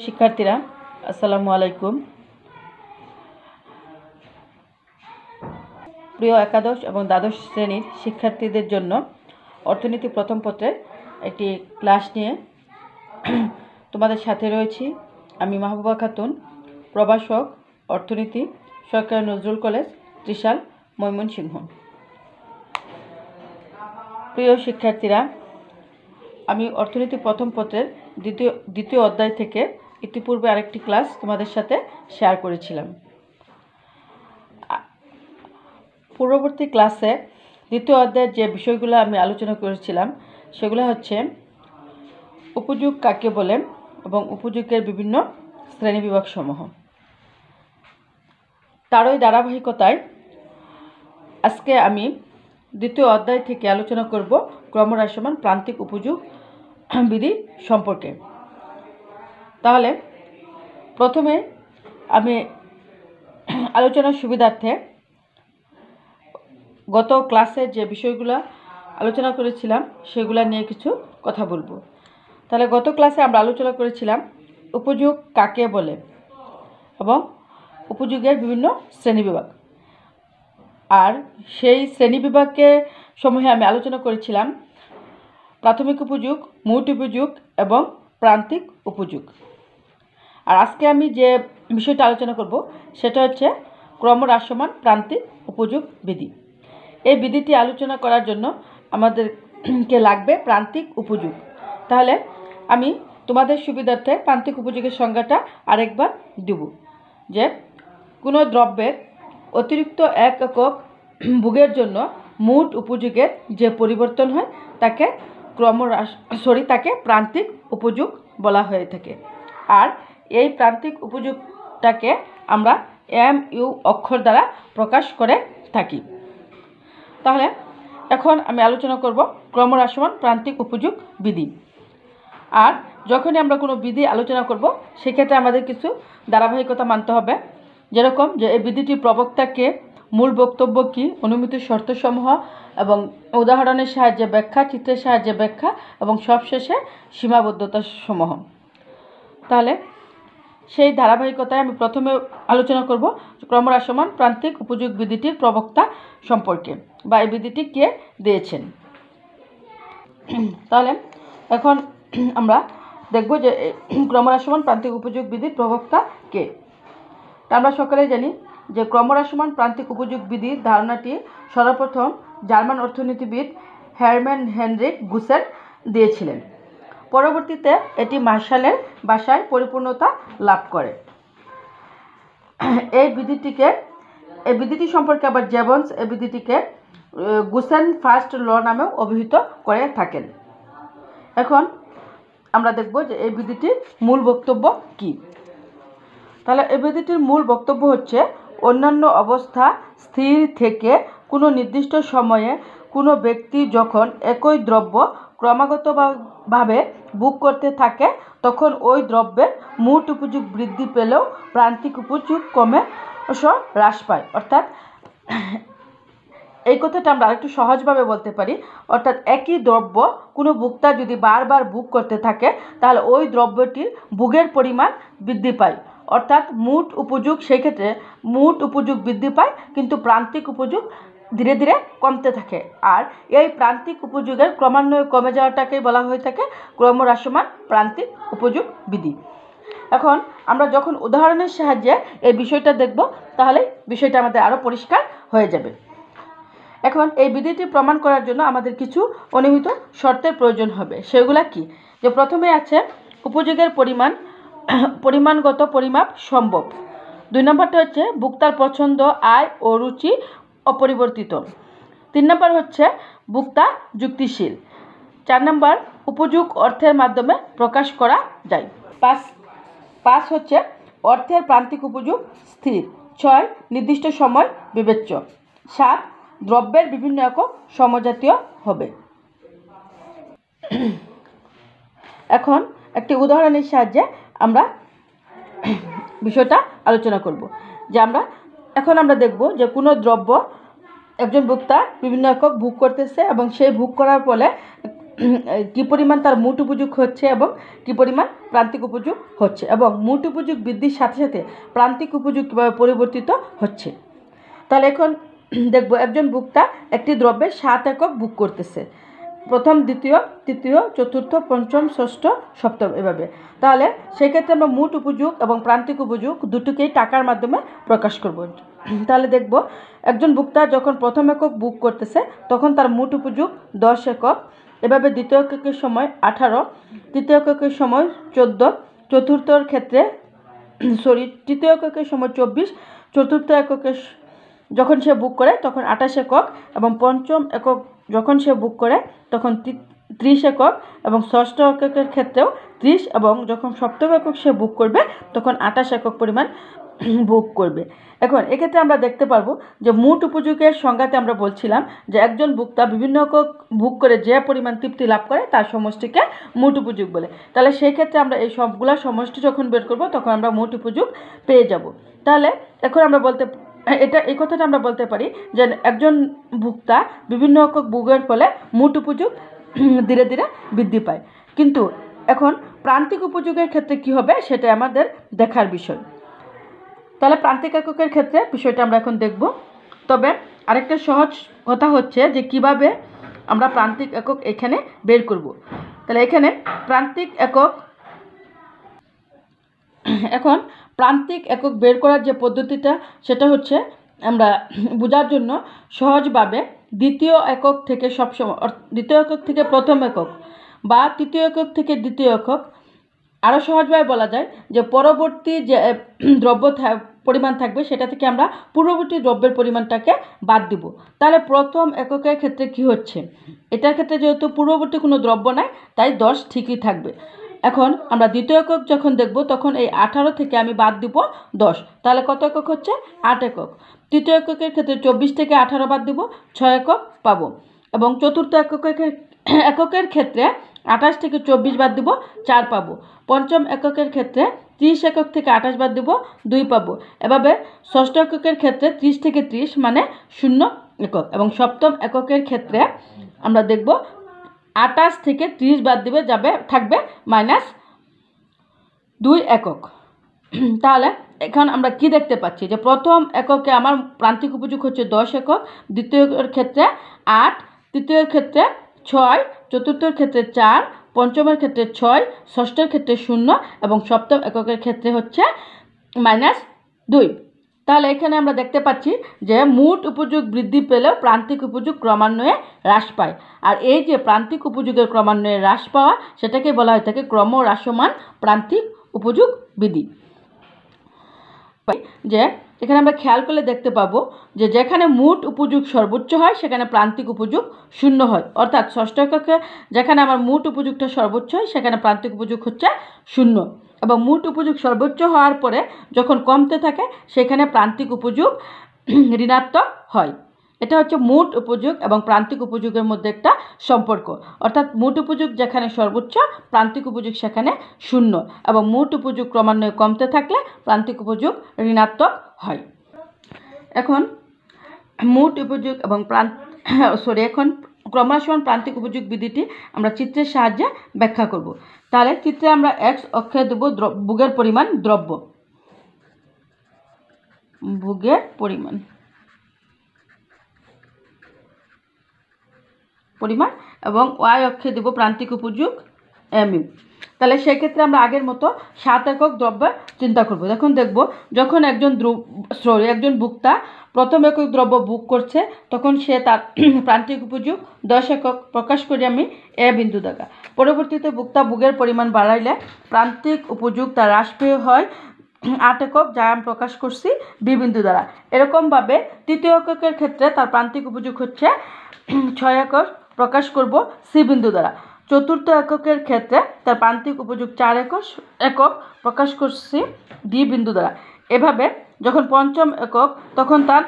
শিক্ষার্থীরা, আসসালামু আলাইকুম। প্রিয় একাদশ এবং দ্বাদশ শ্রেণির শিক্ষার্থীদের জন্য অর্থনীতি প্রথম পত্রের একটি ক্লাস নিয়ে তোমাদের সাথে রয়েছি আমি মাহবুবা খাতুন, প্রভাষক, অর্থনীতি, সরকারি নজরুল কলেজ, ত্রিশাল, ময়মনসিংহ। প্রিয় শিক্ষার্থীরা, আমি অর্থনীতি প্রথম পত্রের দ্বিতীয় দ্বিতীয় অধ্যায় থেকে ইতিপূর্বে আরেকটি ক্লাস তোমাদের সাথে শেয়ার করেছিলাম। পূর্ববর্তী ক্লাসে দ্বিতীয় অধ্যায়ের যে বিষয়গুলো আমি আলোচনা করেছিলাম, সেগুলো হচ্ছে উপযোগ কাকে বলে এবং উপযোগের বিভিন্ন শ্রেণীবিভাগ সমূহ। তারই ধারাবাহিকতায় আজকে আমি দ্বিতীয় অধ্যায় থেকে আলোচনা করব ক্রমহ্রাসমান প্রান্তিক উপযোগ বিধি সম্পর্কে। তাহলে প্রথমে আমি আলোচনার সুবিধার্থে গত ক্লাসে যে বিষয়গুলো আলোচনা করেছিলাম, সেগুলো নিয়ে কিছু কথা বলব। তাহলে গত ক্লাসে আমরা আলোচনা করেছিলাম উপযোগ কাকে বলে এবং উপযোগের বিভিন্ন শ্রেণীবিভাগ আর সেই শ্রেণীবিভাগের সমূহে আমি আলোচনা করেছিলাম প্রাথমিক উপযোগ, মোট উপযোগ এবং প্রান্তিক উপযোগ। আর আজকে আমি যে বিষয়টা আলোচনা করব, সেটা হচ্ছে ক্রমহ্রাসমান প্রান্তিক উপযোগ বিধি। এই বিধিটি আলোচনা করার জন্য আমাদেরকে লাগবে প্রান্তিক উপযোগ। তাহলে আমি তোমাদের সুবিধার্থে প্রান্তিক উপযোগের সংজ্ঞাটা আরেকবার দেব, যে কোনো দ্রব্যের অতিরিক্ত এক একক ভোগের জন্য মোট উপযোগের যে পরিবর্তন হয়, তাকে ক্রমহ্রাস সরি তাকে প্রান্তিক উপযোগ বলা হয়ে থাকে। আর এই প্রান্তিক উপযোগটাকে আমরা এম ইউ অক্ষর দ্বারা প্রকাশ করে থাকি। তাহলে এখন আমি আলোচনা করব ক্রমহ্রাসমান প্রান্তিক উপযোগ বিধি। আর যখনই আমরা কোনো বিধি আলোচনা করব, সেক্ষেত্রে আমাদের কিছু ধারাবাহিকতা মানতে হবে। যেরকম যে এই বিধিটির প্রবক্তাকে মূল বক্তব্য কী, অনুমিত শর্তসমূহ এবং উদাহরণের সাহায্যে ব্যাখ্যা, চিত্রের সাহায্যে ব্যাখ্যা এবং সবশেষে সীমাবদ্ধতা সমূহ তাহলে সেই ধারাবাহিকতায় আমি প্রথমে আলোচনা করব ক্রমহ্রাসমান প্রান্তিক উপযোগ বিধিটির প্রবক্তা সম্পর্কে বা এই বিধিটি কে দিয়েছেন। তাহলে এখন আমরা দেখব যে এই ক্রমহ্রাসমান প্রান্তিক উপযোগ বিধির প্রবক্তা কে। আমরা সকলেই জানি যে ক্রমহ্রাসমান প্রান্তিক উপযোগ বিধির ধারণাটি সর্বপ্রথম জার্মান অর্থনীতিবিদ হ্যারম্যান হেনরিক গুসেন দিয়েছিলেন। পরবর্তীতে এটি মার্শালের বাসায় পরিপূর্ণতা লাভ করে। এই বিধিটিকে, এই বিধিটি সম্পর্কে আবার জেবন্স এই বিধিটিকে গুসেন ফার্স্ট ল নামেও অভিহিত করে থাকেন। এখন আমরা দেখব যে এই বিধিটির মূল বক্তব্য কী। তাহলে এই বিধিটির মূল বক্তব্য হচ্ছে, অন্যান্য অবস্থা স্থির থেকে কোনো নির্দিষ্ট সময়ে কোনো ব্যক্তি যখন একই দ্রব্য ক্রমাগতভাবে বুক করতে থাকে, তখন ওই দ্রব্যের মোট উপযোগ বৃদ্ধি পেলেও প্রান্তিক উপযোগ কমে হ্রাস পায়। অর্থাৎ এই কথাটা আমরা আরেকটু সহজভাবে বলতে পারি। অর্থাৎ একই দ্রব্য কোনো ভোক্তা যদি বারবার বুক করতে থাকে, তাহলে ওই দ্রব্যটির ভোগের পরিমাণ বৃদ্ধি পায়। অর্থাৎ মোট উপযোগ, সেক্ষেত্রে মোট উপযোগ বৃদ্ধি পায়, কিন্তু প্রান্তিক উপযোগ ধীরে ধীরে কমতে থাকে। আর এই প্রান্তিক উপযোগের ক্রমান্বয়ে কমে যাওয়াটাকেই বলা হয়ে থাকে ক্রমহ্রাসমান প্রান্তিক উপযোগ বিধি। এখন আমরা যখন উদাহরণের সাহায্যে এই বিষয়টা দেখব, তাহলে বিষয়টা আমাদের আরও পরিষ্কার হয়ে যাবে। এখন এই বিধিটি প্রমাণ করার জন্য আমাদের কিছু অনিয়মিত শর্তের প্রয়োজন হবে। সেগুলা কি? যে প্রথমে আছে উপযোগের পরিমাণ, পরিমাণগত পরিমাপ সম্ভব। দুই নম্বরটা হচ্ছে ভোক্তার পছন্দ, আয় ও রুচি অপরিবর্তিত। তিন নম্বর হচ্ছে বুক্তা যুক্তিশীল। চার নম্বর উপযোগ অর্থের মাধ্যমে প্রকাশ করা যায়। পাঁচ পাঁচ হচ্ছে অর্থের প্রান্তিক উপযোগ স্থির। ছয়, নির্দিষ্ট সময় বিবেচ্য। সাত, দ্রব্যের বিভিন্ন একক সমজাতীয় হবে। এখন একটি উদাহরণের সাহায্যে আমরা বিষয়টা আলোচনা করব, যে আমরা এখন আমরা দেখব যে কোনো দ্রব্য একজন ভোক্তা বিভিন্ন একক বুক করতেছে এবং সেই বুক করার ফলে কী পরিমাণ তার মুঠ উপযোগ হচ্ছে এবং কী পরিমাণ প্রান্তিক উপযোগ হচ্ছে এবং মুঠ উপযোগ বৃদ্ধির সাথে সাথে প্রান্তিক উপযোগ কীভাবে পরিবর্তিত হচ্ছে। তাহলে এখন দেখব একজন ভোক্তা একটি দ্রব্যের সাত একক বুক করতেছে। প্রথম, দ্বিতীয়, তৃতীয়, চতুর্থ, পঞ্চম, ষষ্ঠ, সপ্তম এভাবে। তাহলে সেক্ষেত্রে আমরা মোট উপযোগ এবং প্রান্তিক উপযোগ দুটোকেই টাকার মাধ্যমে প্রকাশ করব। তাহলে দেখব, একজন ভোক্তা যখন প্রথম একক বুক করতেছে, তখন তার মোট উপযোগ দশ একক। এভাবে দ্বিতীয় এককের সময় আঠারো, তৃতীয় এককের সময় চোদ্দ, চতুর্থর ক্ষেত্রে সরি তৃতীয় এককের সময় চব্বিশ, চতুর্থ এককের যখন সে বুক করে, তখন আঠাশ একক এবং পঞ্চম একক যখন সে বুক করে, তখন ত্রিশ একক এবং ষষ্ঠ এককের ক্ষেত্রেও ত্রিশ এবং যখন সপ্তম একক সে বুক করবে, তখন আঠাশ একক পরিমাণ বুক করবে। এখন এক্ষেত্রে আমরা দেখতে পারব যে মোট উপযোগের সংজ্ঞাতে আমরা বলছিলাম যে একজন ভোক্তা বিভিন্ন একক বুক করে যে পরিমাণ তৃপ্তি লাভ করে, তার সমষ্টিকে মোট উপযোগ বলে। তাহলে সেই ক্ষেত্রে আমরা এই সবগুলা সমষ্টি যখন বের করব, তখন আমরা মোট উপযোগ পেয়ে যাব। তাহলে এখন আমরা বলতে এটা, এই কথাটা আমরা বলতে পারি যে একজন ভোক্তা বিভিন্ন বুকের ফলে মোট উপযোগ ধীরে ধীরে বৃদ্ধি পায়। কিন্তু এখন প্রান্তিক উপযোগের ক্ষেত্রে কি হবে সেটা আমাদের দেখার বিষয়। তাহলে প্রান্তিক এককের ক্ষেত্রে বিষয়টা আমরা এখন দেখব। তবে আরেকটা সহজ কথা হচ্ছে যে কীভাবে আমরা প্রান্তিক একক এখানে বের করব। তাহলে এখানে প্রান্তিক একক এখন প্রান্তিক একক বের করার যে পদ্ধতিটা, সেটা হচ্ছে আমরা বোঝার জন্য সহজভাবে দ্বিতীয় একক থেকে সবসময় দ্বিতীয় একক থেকে প্রথম একক বা তৃতীয় একক থেকে দ্বিতীয় একক আরও সহজভাবে বলা যায় যে পরবর্তী যে দ্রব্য পরিমাণ থাকবে, সেটা থেকে আমরা পূর্ববর্তী দ্রব্যের পরিমাণটাকে বাদ দিব। তাহলে প্রথম এককের ক্ষেত্রে কি হচ্ছে? এটার ক্ষেত্রে যেহেতু পূর্ববর্তী কোনো দ্রব্য নাই, তাই দশ ঠিকই থাকবে। এখন আমরা দ্বিতীয় একক যখন দেখব, তখন এই আঠারো থেকে আমি বাদ দিব দশ। তাহলে কত একক হচ্ছে? আট একক। তৃতীয় এককের ক্ষেত্রে চব্বিশ থেকে আঠারো বাদ দিব, ছয় একক পাবো। এবং চতুর্থ এককের এককের ক্ষেত্রে আঠাশ থেকে চব্বিশ বাদ দিব, চার পাবো। পঞ্চম এককের ক্ষেত্রে ত্রিশ একক থেকে আঠাশ বাদ দিব, দুই পাবো। এভাবে ষষ্ঠ এককের ক্ষেত্রে ত্রিশ থেকে ত্রিশ মানে শূন্য একক। এবং সপ্তম এককের ক্ষেত্রে আমরা দেখব আঠাশ থেকে ত্রিশ বাদ দিবে, যাবে, থাকবে মাইনাস দুই একক। তাহলে এখন আমরা কি দেখতে পাচ্ছি? যে প্রথম এককে আমার প্রান্তিক উপযোগ হচ্ছে দশ একক, দ্বিতীয়ের ক্ষেত্রে আট, তৃতীয়ের ক্ষেত্রে ছয়, চতুর্থের ক্ষেত্রে চার, পঞ্চমের ক্ষেত্রে ছয়, ষষ্ঠের ক্ষেত্রে শূন্য এবং সপ্তম এককের ক্ষেত্রে হচ্ছে মাইনাস দুই। তাহলে এখানে আমরা দেখতে পাচ্ছি যে মোট উপযোগ বৃদ্ধি পেলেও প্রান্তিক উপযোগ ক্রমান্বয়ে হ্রাস পায়। আর এই যে প্রান্তিক উপযোগের ক্রমান্বয়ে হ্রাস পাওয়া, সেটাকে বলা হয়ে থাকে ক্রম হ্রাসমান প্রান্তিক উপযোগ বিধি। যে এখানে আমরা খেয়াল করলে দেখতে পাবো যে যেখানে মোট উপযোগ সর্বোচ্চ হয়, সেখানে প্রান্তিক উপযোগ শূন্য হয়। অর্থাৎ ষষ্ঠ এককে যেখানে আমার মোট উপযোগটা সর্বোচ্চ হয়, সেখানে প্রান্তিক উপযোগ হচ্ছে শূন্য। এবং মোট উপযোগ সর্বোচ্চ হওয়ার পরে যখন কমতে থাকে, সেখানে প্রান্তিক উপযোগ ঋণাত্মক হয়। এটা হচ্ছে মোট উপযোগ এবং প্রান্তিক উপযোগের মধ্যে একটা সম্পর্ক। অর্থাৎ মোট উপযোগ যেখানে সর্বোচ্চ, প্রান্তিক উপযোগ সেখানে শূন্য এবং মোট উপযোগ ক্রমান্বয়ে কমতে থাকলে প্রান্তিক উপযোগ ঋণাত্মক হয়। এখন মোট উপযোগ এবং প্রান্ত সরি এখন ক্রমহ্রাসমান প্রান্তিক উপযোগ বিধিটি আমরা চিত্রের সাহায্যে ব্যাখ্যা করব। তাহলে চিত্রে আমরা এক্স অক্ষে দেবো ভোগের পরিমাণ দ্রব্য। ভোগের পরিমাণ। পরিমাণ এবং ওয়াই অক্ষে দেবো প্রান্তিক উপযোগ এমইউ তাহলে সেক্ষেত্রে আমরা আগের মতো সাত একক দ্রব্যের চিন্তা করব। এখন দেখব, যখন একজন সরি একজন ভোক্তা প্রথম একক দ্রব্য বুক করছে, তখন সে তার প্রান্তিক উপযোগ দশ একক প্রকাশ করি আমি এ বিন্দু দ্বারা। পরবর্তীতে ভোক্তা বুকের পরিমাণ বাড়াইলে প্রান্তিক উপযোগ তার হ্রাস পেয়ে হয় আট একক, যা আমি প্রকাশ করছি বি বিন্দু দ্বারা। এরকমভাবে তৃতীয় এককের ক্ষেত্রে তার প্রান্তিক উপযোগ হচ্ছে ছয় একক প্রকাশ করব সি বিন্দু দ্বারা। চতুর্থ এককের ক্ষেত্রে তার প্রান্তিক উপযোগ চার একক একক প্রকাশ করছি ডি বিন্দু দ্বারা। এভাবে যখন পঞ্চম একক, তখন তার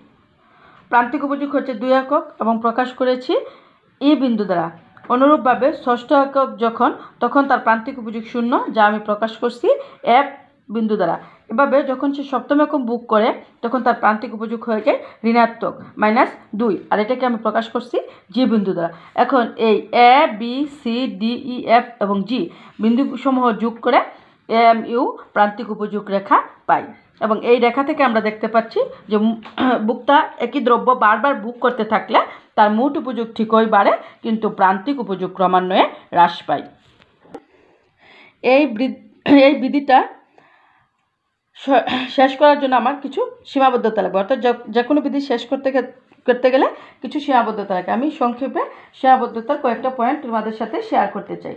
প্রান্তিক উপযোগ হচ্ছে দুই একক এবং প্রকাশ করেছি ই বিন্দু দ্বারা। অনুরূপভাবে ষষ্ঠ একক যখন, তখন তার প্রান্তিক উপযোগ শূন্য, যা আমি প্রকাশ করছি এক বিন্দু দ্বারা। এভাবে যখন সে সপ্তম একক বুক করে, তখন তার প্রান্তিক উপযোগ হয়ে যায় ঋণাত্মক মাইনাস দুই। আর এটাকে আমি প্রকাশ করছি জি বিন্দু দ্বারা। এখন এই A B C D E F এবং জি বিন্দুসমূহ যোগ করে এম ইউ প্রান্তিক উপযোগ রেখা পাই। এবং এই রেখা থেকে আমরা দেখতে পাচ্ছি যে বুকটা একই দ্রব্য বারবার বুক করতে থাকলে তার মোট উপযোগ ঠিকই বাড়ে, কিন্তু প্রান্তিক উপযোগ ক্রমান্বয়ে হ্রাস পায়। এই এই বিধিটা শেষ করার জন্য আমার কিছু সীমাবদ্ধতা লাগবে। অর্থাৎ যে- কোনো বিধি শেষ করতে করতে গেলে কিছু সীমাবদ্ধতা লাগে। আমি সংক্ষেপে সীমাবদ্ধতার কয়েকটা পয়েন্ট তোমাদের সাথে শেয়ার করতে চাই।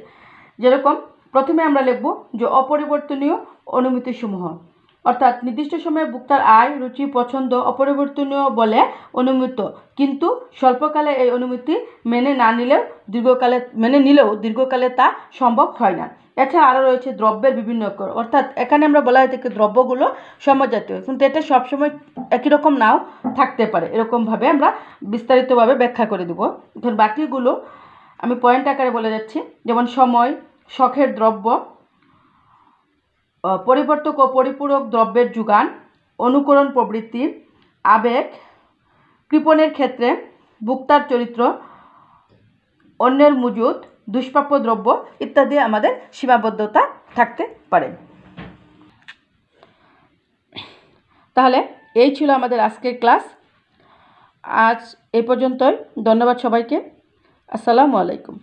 যেরকম, প্রথমে আমরা লিখব যে অপরিবর্তনীয় অনুমতিসমূহ। অর্থাৎ নির্দিষ্ট সময়ে ভোক্তার আয়, রুচি, পছন্দ অপরিবর্তনীয় বলে অনুমিত। কিন্তু স্বল্পকালে এই অনুমতি মেনে না নিলেও দীর্ঘকালে মেনে নিলেও দীর্ঘকালে তা সম্ভব হয় না। এছাড়া আরও রয়েছে দ্রব্যের বিভিন্ন কর অর্থাৎ এখানে আমরা বলা হয় থাকে দ্রব্যগুলো সমজাতীয়। কিন্তু এটা সবসময় একই রকম নাও থাকতে পারে। এরকমভাবে আমরা বিস্তারিতভাবে ব্যাখ্যা করে দেবো। এখন বাকিগুলো আমি পয়েন্ট আকারে বলে যাচ্ছি। যেমন সময়, শখের দ্রব্য পরিবর্তক ও পরিপূরক দ্রব্যের যোগান, অনুকরণ প্রবৃত্তি, আবেগ, কৃপণের ক্ষেত্রে ভোক্তার চরিত্র, অন্যের মজুদ দুষ্প্রাপ্য দ্রব্য ইত্যাদি আমাদের সীমাবদ্ধতা থাকতে পারে। তাহলে এই ছিল আমাদের আজকের ক্লাস। আজ এ পর্যন্তই। ধন্যবাদ সবাইকে। আসসালামু আলাইকুম।